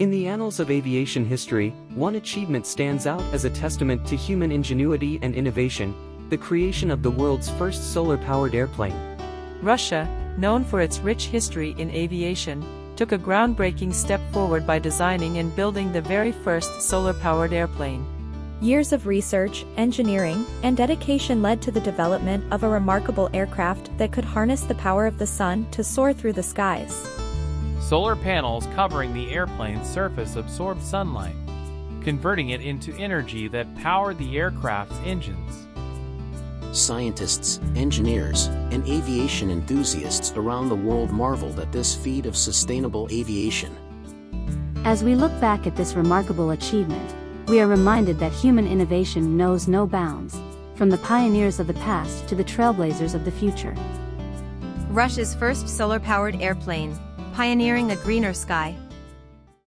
In the annals of aviation history, one achievement stands out as a testament to human ingenuity and innovation, the creation of the world's first solar-powered airplane. Russia, known for its rich history in aviation, took a groundbreaking step forward by designing and building the very first solar-powered airplane. Years of research, engineering, and dedication led to the development of a remarkable aircraft that could harness the power of the sun to soar through the skies. Solar panels covering the airplane's surface absorbed sunlight, converting it into energy that powered the aircraft's engines. Scientists, engineers, and aviation enthusiasts around the world marveled at this feat of sustainable aviation. As we look back at this remarkable achievement, we are reminded that human innovation knows no bounds, from the pioneers of the past to the trailblazers of the future. Russia's first solar-powered airplane, pioneering a greener sky,